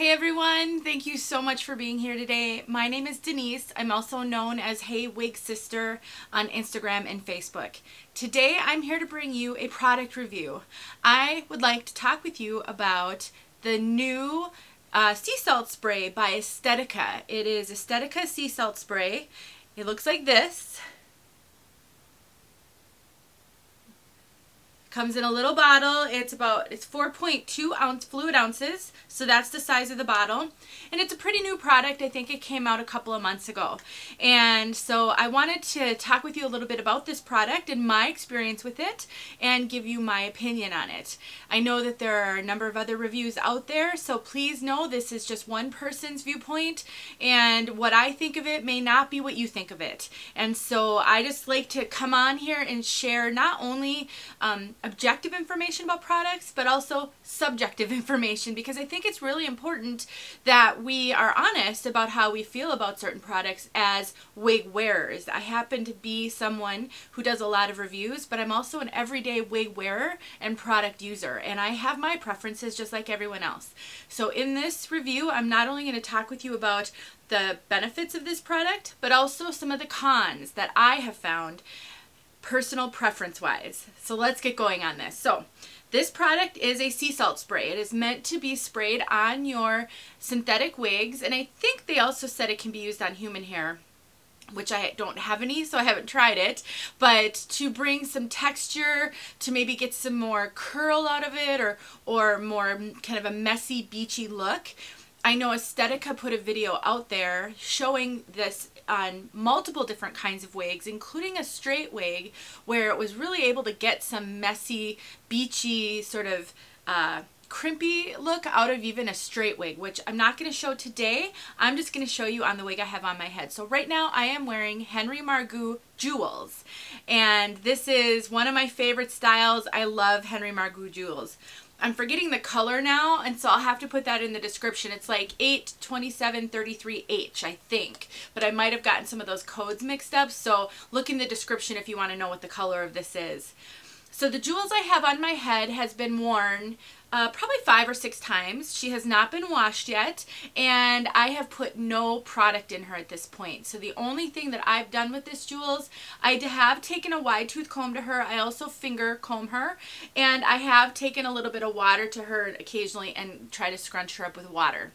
Hey everyone, thank you so much for being here today. My name is Denise. I'm also known as Hey Wig Sister on Instagram and Facebook. Today I'm here to bring you a product review. I would like to talk with you about the new uh, sea salt spray by Estetica. It is Estetica sea salt spray. It looks like this. Comes in a little bottle. It's about, it's 4.2 ounce fluid ounces. So that's the size of the bottle. And it's a pretty new product. I think it came out a couple of months ago. And so I wanted to talk with you a little bit about this product and my experience with it and give you my opinion on it. I know that there are a number of other reviews out there. So please know this is just one person's viewpoint and what I think of it may not be what you think of it. And so I just like to come on here and share not only um, objective information about products, but also subjective information because I think it's really important that we are honest about how we feel about certain products as wig wearers. I happen to be someone who does a lot of reviews, but I'm also an everyday wig wearer and product user, and I have my preferences just like everyone else. So in this review, I'm not only going to talk with you about the benefits of this product, but also some of the cons that I have found personal preference wise. So let's get going on this. So this product is a sea salt spray. It is meant to be sprayed on your synthetic wigs and I think they also said it can be used on human hair which I don't have any, so I haven't tried it, but to bring some texture, to maybe get some more curl out of it, or, or more kind of a messy, beachy look. I know Estetica put a video out there showing this on multiple different kinds of wigs, including a straight wig, where it was really able to get some messy, beachy, sort of uh, crimpy look out of even a straight wig, which I'm not going to show today. I'm just going to show you on the wig I have on my head. So right now I am wearing Henry Margu Jules, and this is one of my favorite styles. I love Henry Margu Jules. I'm forgetting the color now, and so I'll have to put that in the description. It's like 82733H, I think, but I might have gotten some of those codes mixed up, so look in the description if you want to know what the color of this is. So the Jules I have on my head has been worn uh, probably five or six times. She has not been washed yet, and I have put no product in her at this point. So the only thing that I've done with this Jules, I have taken a wide tooth comb to her. I also finger comb her, and I have taken a little bit of water to her occasionally and try to scrunch her up with water.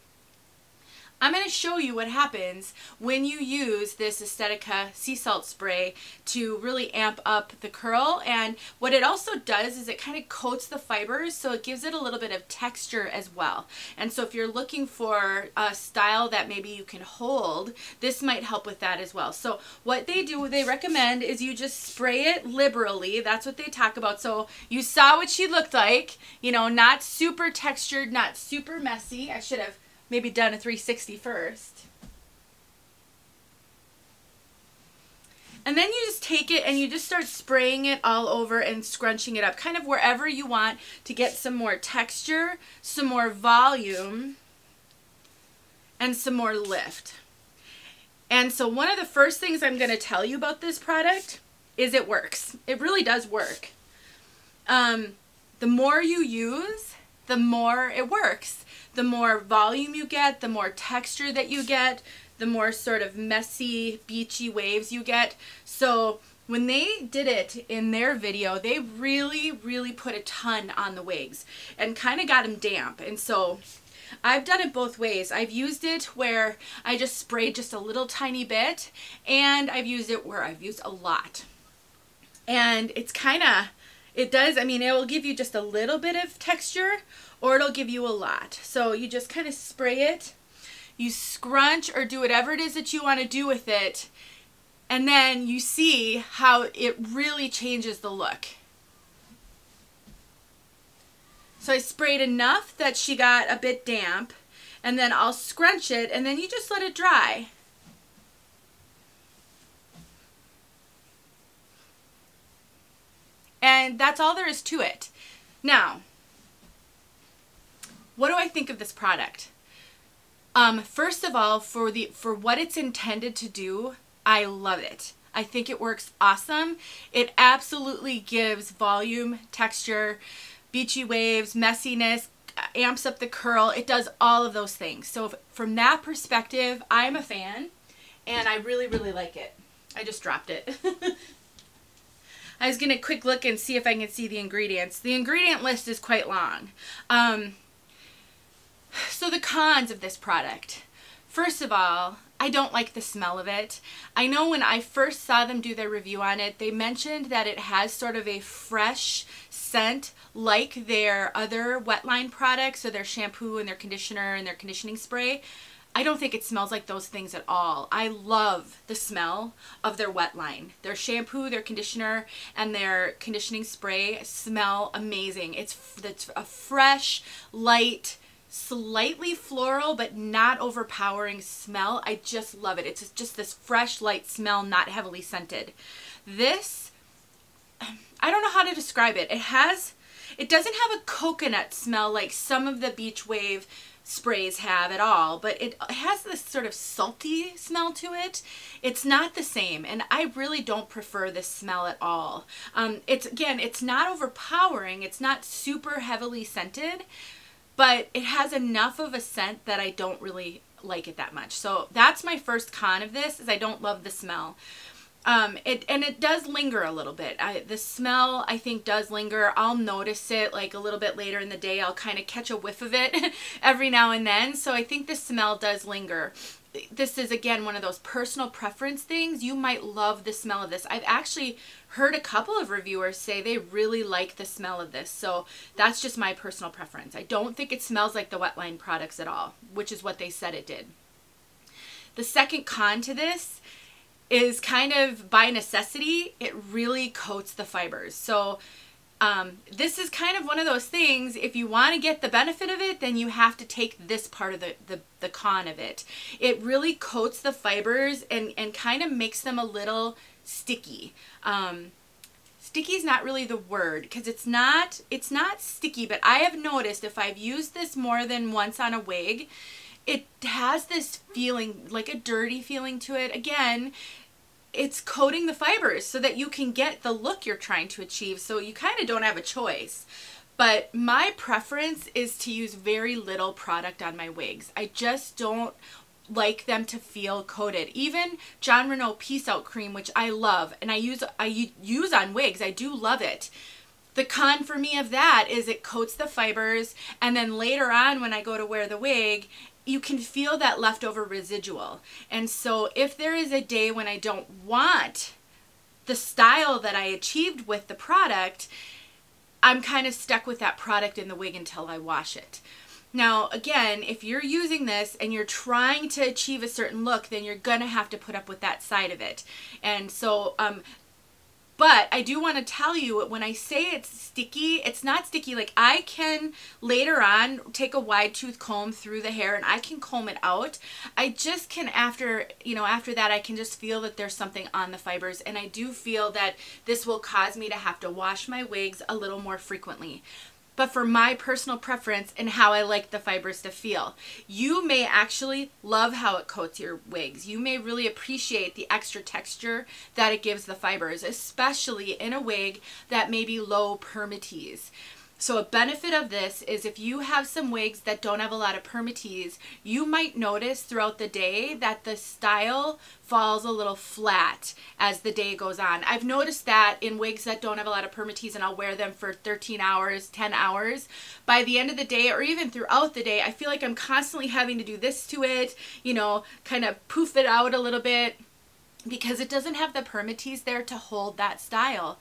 I'm going to show you what happens when you use this Estetica sea salt spray to really amp up the curl. And what it also does is it kind of coats the fibers so it gives it a little bit of texture as well. And so if you're looking for a style that maybe you can hold this might help with that as well. So what they do they recommend is you just spray it liberally. That's what they talk about. So you saw what she looked like you know not super textured not super messy. I should have maybe done a 360 first. And then you just take it and you just start spraying it all over and scrunching it up, kind of wherever you want to get some more texture, some more volume, and some more lift. And so one of the first things I'm going to tell you about this product is it works. It really does work. Um, the more you use, the more it works the more volume you get, the more texture that you get, the more sort of messy, beachy waves you get. So when they did it in their video, they really, really put a ton on the wigs and kind of got them damp. And so I've done it both ways. I've used it where I just sprayed just a little tiny bit and I've used it where I've used a lot. And it's kind of, it does, I mean, it will give you just a little bit of texture or it'll give you a lot. So you just kind of spray it, you scrunch or do whatever it is that you want to do with it, and then you see how it really changes the look. So I sprayed enough that she got a bit damp, and then I'll scrunch it, and then you just let it dry. And that's all there is to it. Now, what do I think of this product? Um, first of all, for the for what it's intended to do, I love it. I think it works awesome. It absolutely gives volume, texture, beachy waves, messiness, amps up the curl. It does all of those things. So from that perspective, I'm a fan and I really, really like it. I just dropped it. I was going to quick look and see if I can see the ingredients. The ingredient list is quite long. Um, so the cons of this product. First of all, I don't like the smell of it. I know when I first saw them do their review on it, they mentioned that it has sort of a fresh scent like their other wetline products, so their shampoo and their conditioner and their conditioning spray. I don't think it smells like those things at all. I love the smell of their wet line. Their shampoo, their conditioner, and their conditioning spray smell amazing. It's, it's a fresh, light, slightly floral but not overpowering smell. I just love it. It's just this fresh, light smell, not heavily scented. This, I don't know how to describe it. It has, it doesn't have a coconut smell like some of the Beach Wave sprays have at all, but it has this sort of salty smell to it. It's not the same, and I really don't prefer this smell at all. Um, it's again, it's not overpowering. It's not super heavily scented, but it has enough of a scent that I don't really like it that much. So that's my first con of this is I don't love the smell. Um, it and it does linger a little bit. I, the smell I think does linger. I'll notice it like a little bit later in the day. I'll kind of catch a whiff of it every now and then. So I think the smell does linger. This is again one of those personal preference things. You might love the smell of this. I've actually heard a couple of reviewers say they really like the smell of this. So that's just my personal preference. I don't think it smells like the wetline products at all, which is what they said it did. The second con to this is kind of by necessity, it really coats the fibers. So um, this is kind of one of those things, if you want to get the benefit of it, then you have to take this part of the, the, the con of it. It really coats the fibers and, and kind of makes them a little sticky. Um, sticky is not really the word because it's not, it's not sticky, but I have noticed if I've used this more than once on a wig, it has this feeling, like a dirty feeling to it. Again, it's coating the fibers so that you can get the look you're trying to achieve. So you kind of don't have a choice. But my preference is to use very little product on my wigs. I just don't like them to feel coated. Even Jon Renau Peace Out Cream, which I love, and I use I use on wigs. I do love it. The con for me of that is it coats the fibers, and then later on when I go to wear the wig, you can feel that leftover residual. And so if there is a day when I don't want the style that I achieved with the product, I'm kind of stuck with that product in the wig until I wash it. Now, again, if you're using this and you're trying to achieve a certain look, then you're going to have to put up with that side of it. And so um, but I do want to tell you when I say it's sticky, it's not sticky. Like I can later on take a wide tooth comb through the hair and I can comb it out. I just can after, you know, after that I can just feel that there's something on the fibers and I do feel that this will cause me to have to wash my wigs a little more frequently but for my personal preference and how I like the fibers to feel. You may actually love how it coats your wigs. You may really appreciate the extra texture that it gives the fibers, especially in a wig that may be low permatease. So a benefit of this is if you have some wigs that don't have a lot of permatease, you might notice throughout the day that the style falls a little flat as the day goes on. I've noticed that in wigs that don't have a lot of permatease and I'll wear them for 13 hours, 10 hours. By the end of the day or even throughout the day, I feel like I'm constantly having to do this to it, you know, kind of poof it out a little bit because it doesn't have the permatease there to hold that style.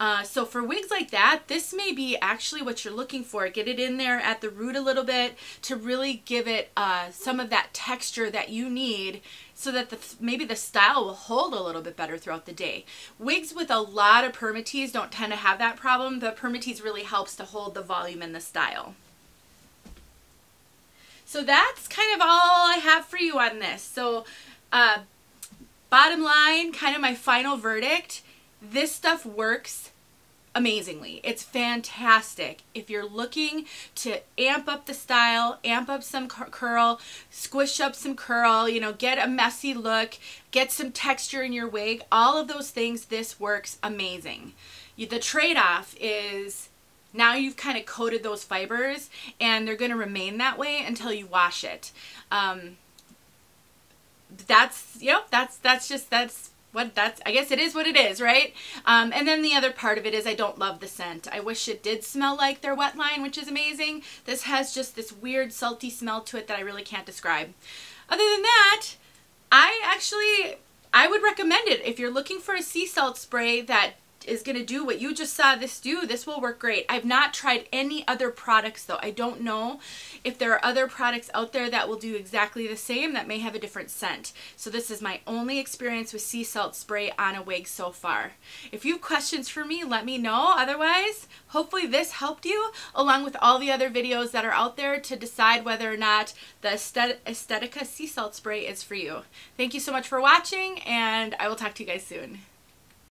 Uh, so for wigs like that, this may be actually what you're looking for. Get it in there at the root a little bit to really give it uh, some of that texture that you need so that the, maybe the style will hold a little bit better throughout the day. Wigs with a lot of permatease don't tend to have that problem. The permatease really helps to hold the volume and the style. So that's kind of all I have for you on this. So uh, bottom line, kind of my final verdict, this stuff works amazingly. It's fantastic. If you're looking to amp up the style, amp up some curl, squish up some curl, you know, get a messy look, get some texture in your wig, all of those things, this works amazing. The trade-off is now you've kind of coated those fibers and they're going to remain that way until you wash it. Um, that's, you know, that's, that's just, that's what that's I guess it is what it is, right? Um, and then the other part of it is I don't love the scent. I wish it did smell like their wet line, which is amazing. This has just this weird salty smell to it that I really can't describe. Other than that, I actually I would recommend it if you're looking for a sea salt spray that is going to do what you just saw this do, this will work great. I've not tried any other products though. I don't know if there are other products out there that will do exactly the same that may have a different scent. So this is my only experience with sea salt spray on a wig so far. If you have questions for me, let me know. Otherwise, hopefully this helped you along with all the other videos that are out there to decide whether or not the Estetica sea salt spray is for you. Thank you so much for watching and I will talk to you guys soon.